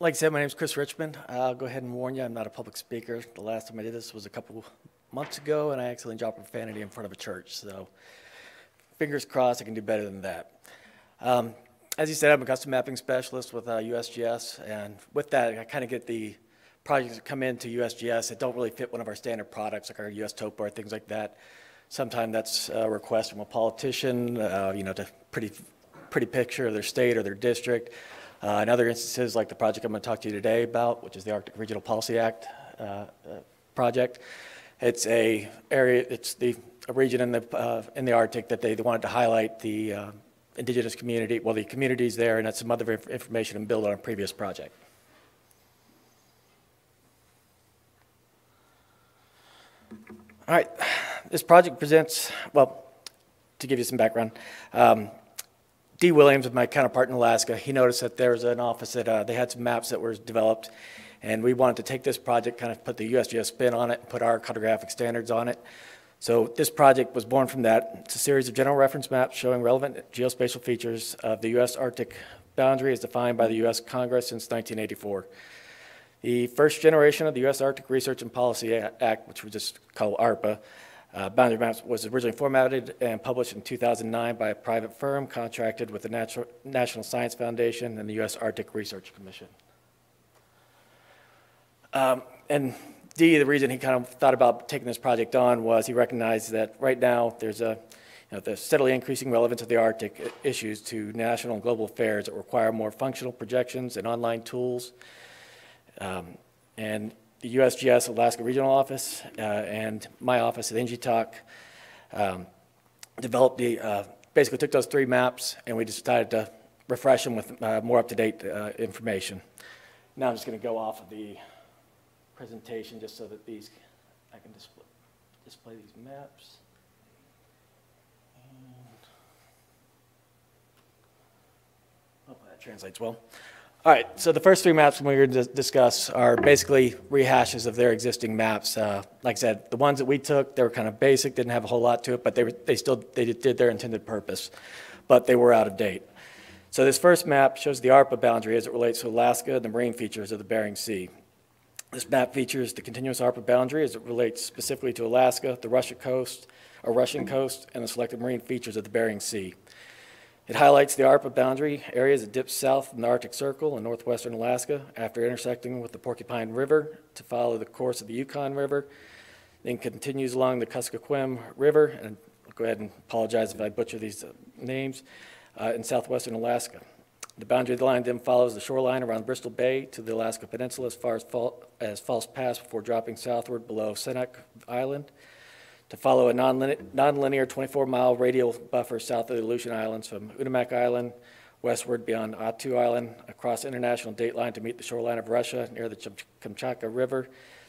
like I said, my name is Chris Richmond. I'll go ahead and warn you, I'm not a public speaker. The last time I did this was a couple months ago, and I accidentally dropped profanity in front of a church. So, fingers crossed, I can do better than that. Um, as you said, I'm a custom mapping specialist with uh, USGS, and with that, I kind of get the projects that come into USGS that don't really fit one of our standard products, like our US Topo or things like that. Sometimes that's a request from a politician, uh, you know, to pretty, pretty picture of their state or their district. Uh, in other instances, like the project I'm going to talk to you today about, which is the Arctic Regional Policy Act uh, uh, project, it's a area, it's the a region in the uh, in the Arctic that they, they wanted to highlight the uh, indigenous community, well, the communities there, and that's some other inf- information and build on a previous project. All right, this project presents, well, to give you some background, um, D. Williams, of my counterpart in Alaska, he noticed that there was an office that uh, they had some maps that were developed, and we wanted to take this project, kind of put the USGS spin on it, put our cartographic standards on it. So this project was born from that. It's a series of general reference maps showing relevant geospatial features of the U.S. Arctic boundary as defined by the U.S. Congress since 1984. The first generation of the U.S. Arctic Research and Policy Act, which we just call ARPA, uh, boundary maps was originally formatted and published in 2009 by a private firm contracted with the National Science Foundation and the U.S. Arctic Research Commission. Um, and D, the reason he kind of thought about taking this project on was he recognized that right now there's a you know, the steadily increasing relevance of the Arctic issues to national and global affairs that require more functional projections and online tools. Um, and the USGS Alaska Regional Office uh, and my office at NGTOC um, developed the, uh, basically took those three maps and we decided to refresh them with uh, more up-to-date uh, information. Now I'm just going to go off of the presentation just so that these, I can display, display these maps. And Hope that translates well. All right, so the first three maps we're going to discuss are basically rehashes of their existing maps. Uh, like I said, the ones that we took, they were kind of basic, didn't have a whole lot to it, but they, were, they still they did their intended purpose, but they were out of date. So this first map shows the ARPA boundary as it relates to Alaska and the marine features of the Bering Sea. This map features the continuous ARPA boundary as it relates specifically to Alaska, the Russia coast, or Russian coast, and the selected marine features of the Bering Sea. It highlights the ARPA boundary areas that dip south from the Arctic Circle in northwestern Alaska after intersecting with the Porcupine River to follow the course of the Yukon River, then continues along the Kuskokwim River, and I'll go ahead and apologize if I butcher these uh, names, uh, in southwestern Alaska. The boundary line then follows the shoreline around Bristol Bay to the Alaska Peninsula as far as, Fal- as False Pass before dropping southward below Seneca Island to follow a non-linear 24-mile radial buffer south of the Aleutian Islands from Unimak Island westward beyond Attu Island across international date line to meet the shoreline of Russia near the Kamchatka River.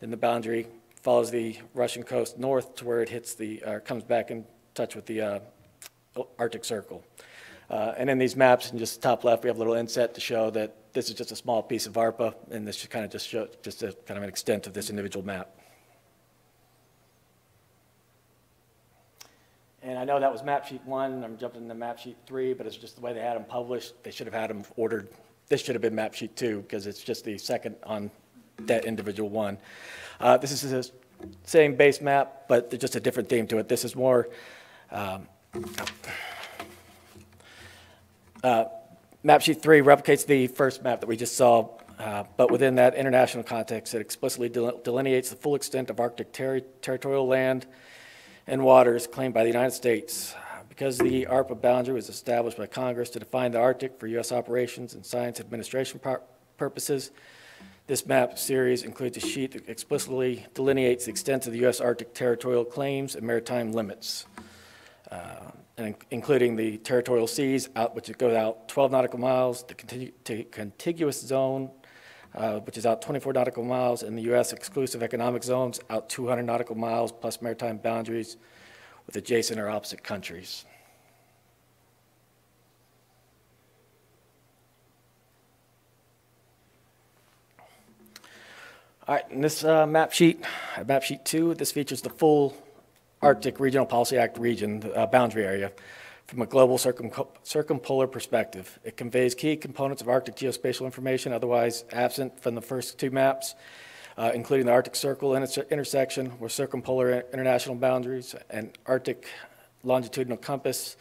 Then the boundary follows the Russian coast north to where it hits the, uh, comes back in touch with the uh, Arctic Circle. Uh, and in these maps, in just the top left, we have a little inset to show that this is just a small piece of ARPA, and this just kind of just show just a kind of an extent of this individual map. And I know that was map sheet one. I'm jumping to map sheet three, but it's just the way they had them published. They should have had them ordered. This should have been map sheet two because it's just the second on that individual one. Uh, this is the same base map, but just a different theme to it. This is more. Um, uh, map sheet three replicates the first map that we just saw, uh, but within that international context, it explicitly delineates the full extent of Arctic ter territorial land and waters claimed by the United States. Because the ARPA boundary was established by Congress to define the Arctic for U.S. operations and science administration purposes, this map series includes a sheet that explicitly delineates the extent of the U.S. Arctic territorial claims and maritime limits. Uh, and including the territorial seas, out, which goes out 12 nautical miles, the contigu contiguous zone, uh, which is out 24 nautical miles, in the U.S. exclusive economic zones, out 200 nautical miles, plus maritime boundaries with adjacent or opposite countries. All right, in this uh, map sheet, map sheet two, this features the full Arctic Regional Policy Act region uh, boundary area from a global circum- circumpolar perspective. It conveys key components of Arctic geospatial information otherwise absent from the first two maps, uh, including the Arctic Circle inter- intersection with circumpolar international boundaries and Arctic longitudinal compass,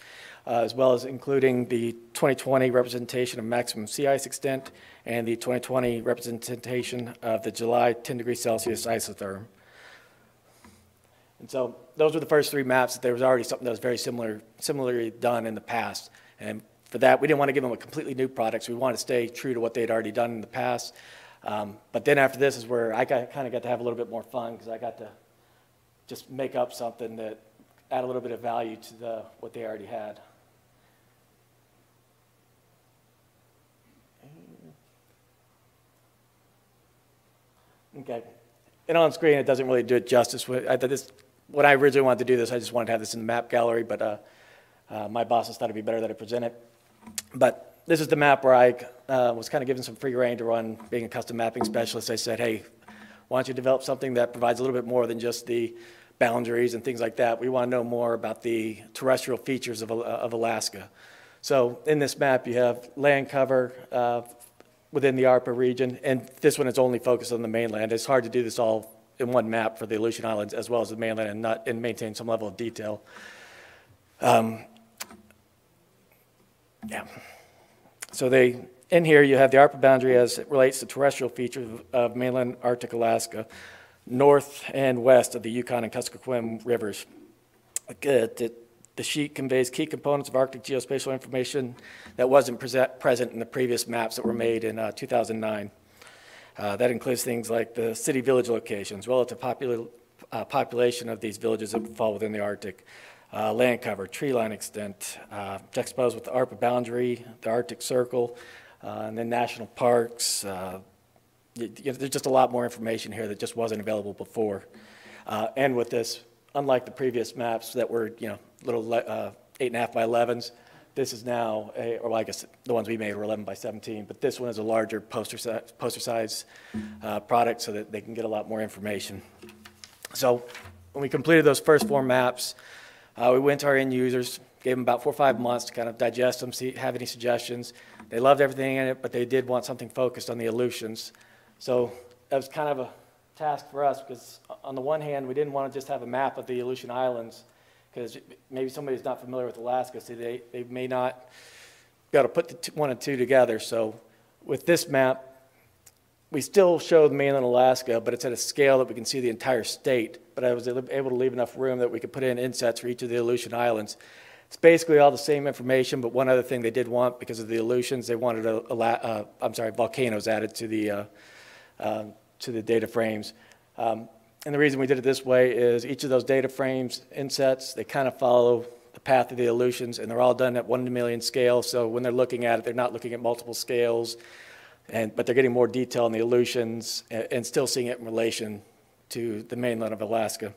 uh, as well as including the 2020 representation of maximum sea ice extent and the 2020 representation of the July 10 degrees Celsius isotherm. And so those were the first three maps. That there was already something that was very similar, similarly done in the past. And for that, we didn't want to give them a completely new product, so we wanted to stay true to what they had already done in the past. Um, but then after this is where I got, kind of got to have a little bit more fun because I got to just make up something that add a little bit of value to the, what they already had. Okay. And on screen, it doesn't really do it justice. I, this, when I originally wanted to do this, I just wanted to have this in the map gallery, but uh, uh, my bosses thought it'd be better that I present it. But this is the map where I uh, was kind of given some free reign to run, being a custom mapping specialist. I said, hey, why don't you develop something that provides a little bit more than just the boundaries and things like that. We want to know more about the terrestrial features of, of Alaska. So in this map, you have land cover uh, within the ARPA region, and this one is only focused on the mainland. It's hard to do this all in one map for the Aleutian Islands as well as the mainland and not and maintain some level of detail. Um, yeah. So they in here you have the ARPA boundary as it relates to terrestrial features of mainland Arctic Alaska north and west of the Yukon and Kuskokwim rivers. The, the sheet conveys key components of Arctic geospatial information that wasn't present, present in the previous maps that were made in uh, 2009. Uh, that includes things like the city-village locations, relative popula uh, population of these villages that fall within the Arctic, uh, land cover, tree line extent, uh, juxtaposed with the ARPA boundary, the Arctic Circle, uh, and then national parks, there's just a lot more information here that just wasn't available before. Uh, and with this, unlike the previous maps that were, you know, little uh, eight and a half by 11s, this is now, a, or I guess the ones we made were 11 by 17, but this one is a larger poster, size, poster size uh, product so that they can get a lot more information. So when we completed those first four maps, uh, we went to our end users, gave them about four or five months to kind of digest them, see, have any suggestions. They loved everything in it, but they did want something focused on the Aleutians. So that was kind of a task for us because on the one hand, we didn't want to just have a map of the Aleutian Islands because maybe somebody's not familiar with Alaska, so they, they may not be able to put the two, one and two together. So with this map, we still showed mainland Alaska, but it's at a scale that we can see the entire state. But I was able to leave enough room that we could put in insets for each of the Aleutian Islands. It's basically all the same information, but one other thing they did want because of the Aleutians, they wanted a, a uh, I'm sorry, volcanoes added to the uh, um, to the data frames. Um, and the reason we did it this way is each of those data frames, insets, they kind of follow the path of the Aleutians, and they're all done at one million scale. So when they're looking at it, they're not looking at multiple scales, and, but they're getting more detail in the Aleutians and, and still seeing it in relation to the mainland of Alaska.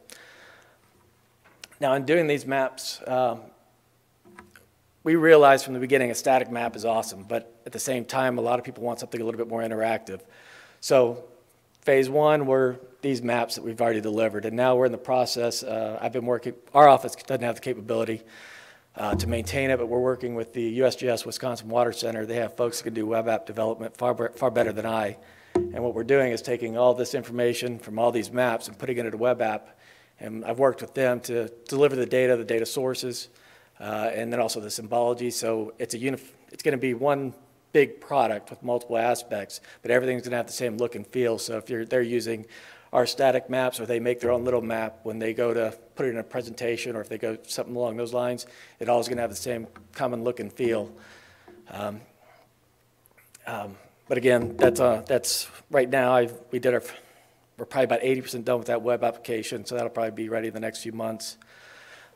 Now, in doing these maps, um, we realized from the beginning a static map is awesome, but at the same time, a lot of people want something a little bit more interactive. So phase one were these maps that we've already delivered, and now we're in the process. Uh, I've been working, our office doesn't have the capability uh, to maintain it, but we're working with the USGS Wisconsin Water Center. They have folks that can do web app development far, far better than I. And what we're doing is taking all this information from all these maps and putting it into a web app. And I've worked with them to deliver the data, the data sources, uh, and then also the symbology. So it's a unif- it's going to be one big product with multiple aspects, but everything's going to have the same look and feel. So if you're, they're using our static maps or they make their own little map when they go to put it in a presentation or if they go something along those lines, it all is going to have the same common look and feel. Um, um, but again, that's, uh, that's right now, I've, we did our, we're probably about 80% done with that web application, so that'll probably be ready in the next few months.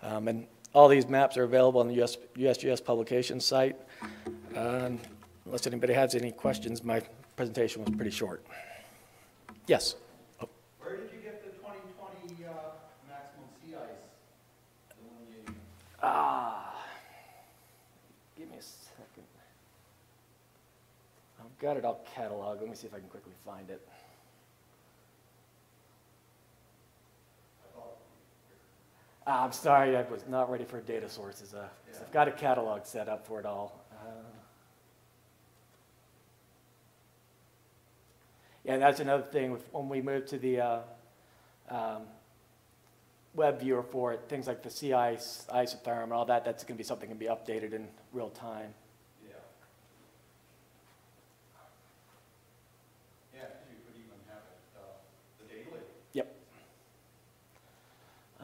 Um, and all these maps are available on the US, USGS publication site. Um, Unless anybody has any questions, my presentation was pretty short. Yes? Oh. Where did you get the 2020 uh, maximum sea ice? Ah, give me a second. I've got it all cataloged. Let me see if I can quickly find it. I'm sorry, I was not ready for data sources. Uh, 'cause I've got a catalog set up for it all. Uh, Yeah, and that's another thing, when we move to the uh, um, web viewer for it, things like the sea ice, isotherm, and all that, that's going to be something that can be updated in real time. Yeah. Yeah, you could even have it, uh, the daily. Yep.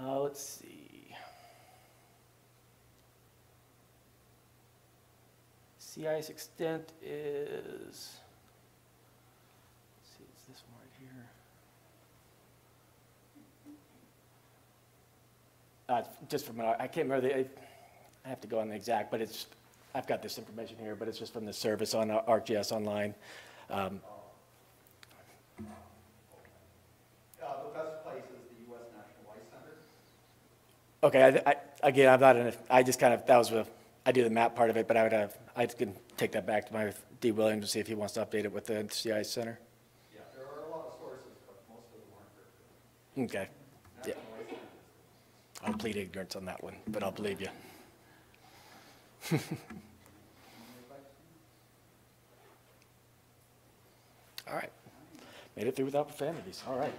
Uh, let's see. Sea ice extent is, let's see, it's this one right here. Uh, just from, I can't remember the, I I have to go on the exact, but it's, I've got this information here, but it's just from the service on ArcGIS Online. Um, Uh, the best place is the US National Ice Center. Okay, I, I, again, I'm not in, a- I just kind of, that was a, I do the map part of it, but I would have, I can take that back to my D. Williams to see if he wants to update it with the CI Center. Yeah, there are a lot of sources, but most of them aren't Okay. Yeah. I'll plead ignorance on that one, but I'll believe you. All right, made it through without profanities, all right.